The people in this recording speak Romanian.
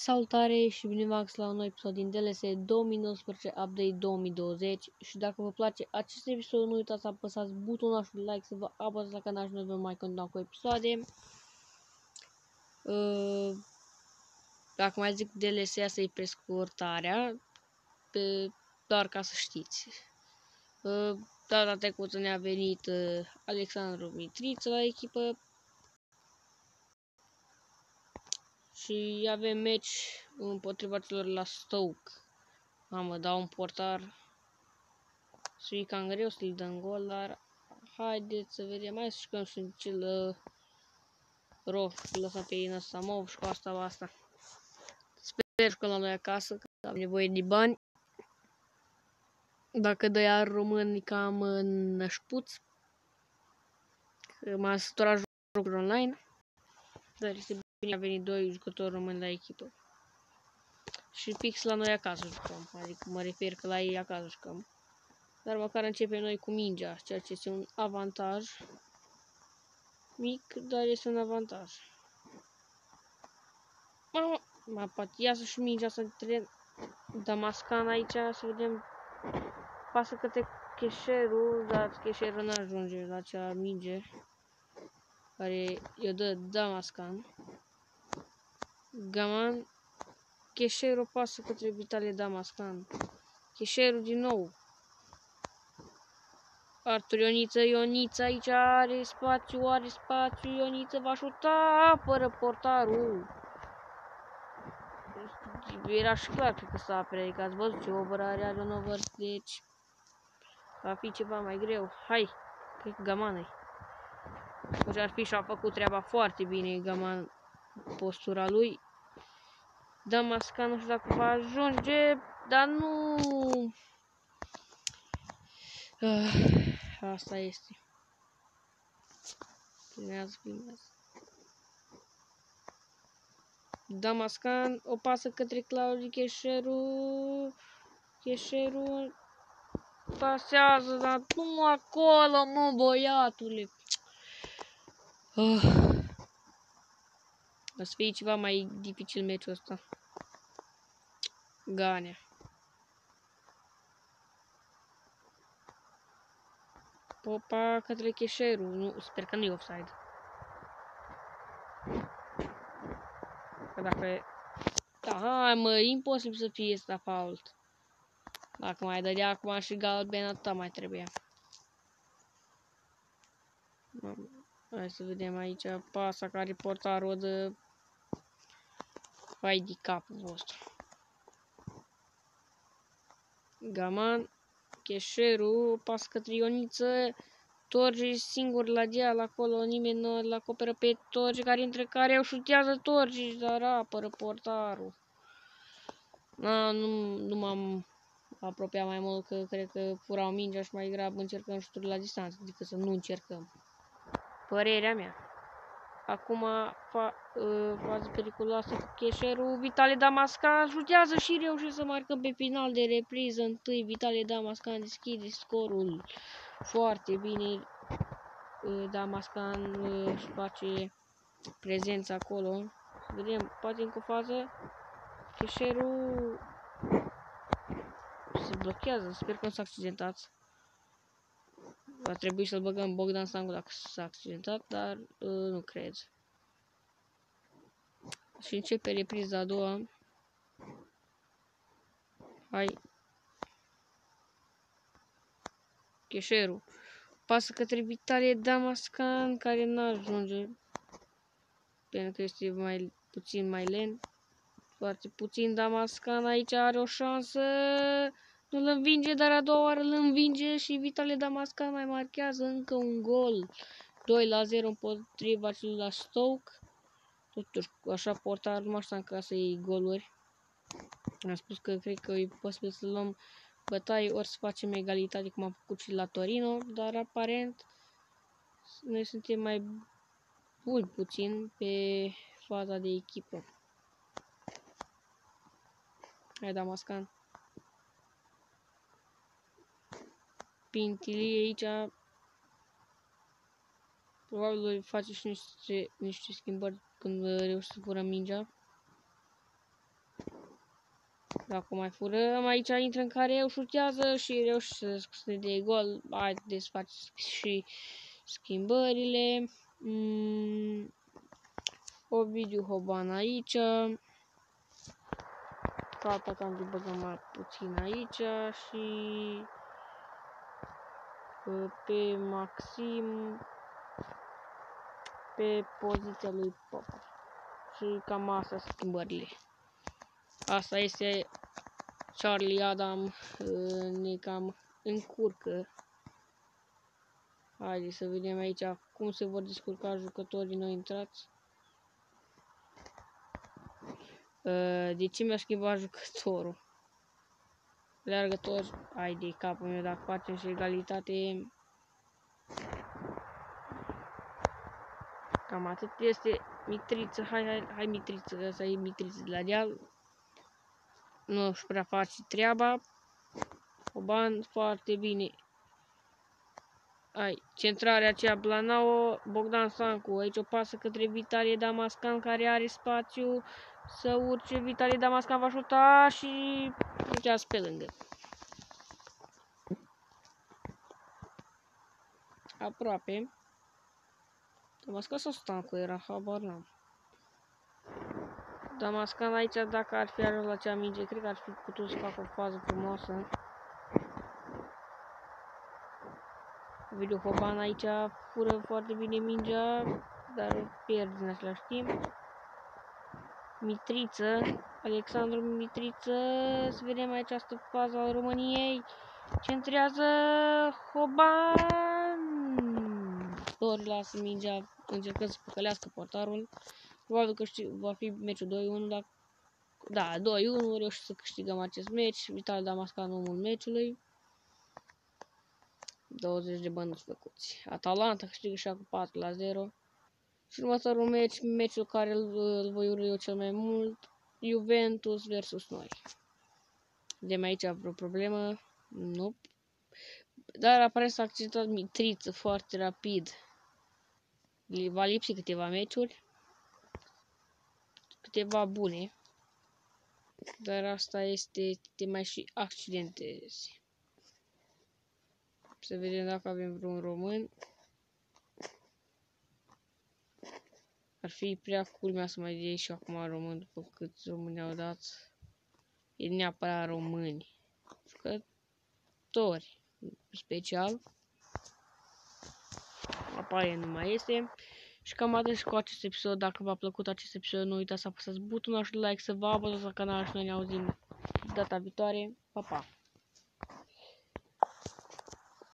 Salutare și bine v-am la un nou episod din DLS 2019 Update 2020 și dacă vă place acest episod nu uitați să apăsați butonul și like să vă abonați la canal și noi vom mai continua cu episoade. Uh, dacă mai zic DLS asta e prescurtarea, pe, doar ca să știți. Uh, data trecută ne-a venit uh, Alexandru Mitriță la echipă, și avem meci împotriva celor la Stoke. Mamă, dau un portar și e cam greu să-l dăm gol, dar haideți să vedem. Mai să jucăm și cel uh, roșu, lăsăm pe Ina Samov și cu asta asta. Sper că la noi acasă, că am nevoie de bani. Dacă dă iar români cam nășpuți, că m-a săturat jocul online, dar este Bine a venit doi jucători români la echipă. Și fix la noi acasă jucăm. Adică mă refer că la ei acasă jucăm. Dar măcar începem noi cu mingea, ceea ce este un avantaj. Mic, dar este un avantaj. Mamă, mă poate iasă și mingea să între Damascan aici, să vedem. Pasă către cheșerul, dar cheșerul nu ajunge la acea minge care i-o dă Damascan. Gaman. Cheșerul pasă către Vitalie Damascan. Cheșerul din nou. Artur Ioniță, Ioniță aici are spațiu, are spațiu, Ioniță va șuta, apără portarul. Era și clar, cred că s-a apere, că ați văzut ce obărare are un over, deci va fi ceva mai greu. Hai, cred că Gaman Deci ar fi și-a făcut treaba foarte bine Gaman postura lui. Damasca nu știu dacă va ajunge, dar nu... Uh, asta este. Primează, primează. Damascan o pasă către Claudiu Cheșeru. Cheșeru pasează, dar nu acolo, mă, băiatule. Uh. O să fie ceva mai dificil meciul ăsta. Ganea. Popa către cheșerul. Nu, sper că nu e offside. Că dacă e... Da, hai mă, e imposibil să fie asta fault. Dacă mai dădea acum și galben, atâta mai trebuia. Hai să vedem aici pasa care portarul de... Vai de capul vostru. Gaman, Cheșeru, Pascătrioniță, Torgi singur la deal acolo, nimeni nu îl acoperă pe Torgi, care între care o șutează Torgi, dar apără portarul. Na, nu, nu m-am apropiat mai mult, că cred că furau mingea și mai grab încercăm șuturi la distanță, decât să nu încercăm. Părerea mea. Acum fa, uh, fază periculoasă cu cheșerul. Vitale Damascan judează și reușește să marcăm pe final de repriză. Întâi Vitale Damascan deschide scorul foarte bine. Uh, Damascan uh, își face prezența acolo. Vedem, poate încă o fază. Cheșerul se blochează. Sper că nu s-a accidentat. Va trebui să-l băgăm Bogdan Sangu dacă s-a accidentat, dar uh, nu cred. Și începe repriza a doua. Hai. Cheșerul. Pasă către Vitalie Damascan, care nu ajunge. Pentru că este mai puțin mai lent. Foarte puțin Damascan aici are o șansă. Nu îl învinge, dar a doua oară îl învinge și Vitale Damascan mai marchează încă un gol. 2 la 0 împotriva celui la Stoke. Totuși, așa portar nu așa ca să iei goluri. Am spus că cred că e posibil să luăm bătaie ori să facem egalitate cum am făcut și la Torino, dar aparent noi suntem mai buni puțin pe faza de echipă. Hai Damascan. Pintili aici probabil voi face și niște, niște schimbări când reușesc să fură mingea. Dacă mai furăm, aici intră în care eu șutează și reușesc să de gol. Hai, desfaci și schimbările. Mm, Ovidiu Hoban aici. Ca atacant băgăm mai puțin aici și pe Maxim pe poziția lui Popa. Și cam asta schimbările. Asta este Charlie Adam ne cam încurcă. Haideți să vedem aici cum se vor descurca jucătorii noi intrați. De ce mi-a schimbat jucătorul? Leargător, ai de capul meu dacă facem și egalitate. Cam atât este Mitriță, hai, hai, hai Mitriță, asta e Mitriță de la deal. Nu își prea face treaba. Oban foarte bine. Ai, centrarea aceea Blanao, Bogdan Sancu. Aici o pasă către Vitalie Damascan care are spațiu să urce. Vitalie Damascan va șuta și uiteați pe lângă. Aproape. Damascan sau Stancu era, habar n-am. Damascan aici, dacă ar fi ajuns la cea minge, cred că ar fi putut să facă o fază frumoasă. Video Hoban aici fură foarte bine mingea, dar o pierd în același timp. Mitriță, Alexandru Mitriță, să vedem aici această fază a României. Centrează Hoban. Dori lasă mingea, încercând să păcălească portarul. Probabil că știu, va fi meciul 2-1, dar da, 2-1, reușit să câștigăm acest meci. Vital Damascan omul meciului. 20 de bănuți făcuți. Atalanta câștigă și cu 4 la 0. Și următorul meci, meciul care îl, îl voi urâ eu cel mai mult, Juventus versus noi. De aici vreo problemă? Nu. Dar apare să accentuat Mitriță foarte rapid. Va lipsi câteva meciuri. Câteva bune. Dar asta este, te mai și accidentezi. Să vedem dacă avem vreun român. Ar fi prea culmea să mai iei și acum român după cât români au dat. E neapărat români. Jucători special. Apare nu mai este. Și cam atât și cu acest episod. Dacă v-a plăcut acest episod, nu uitați să apăsați butonul de like, să vă abonați la canal și noi ne auzim data viitoare. Pa, pa!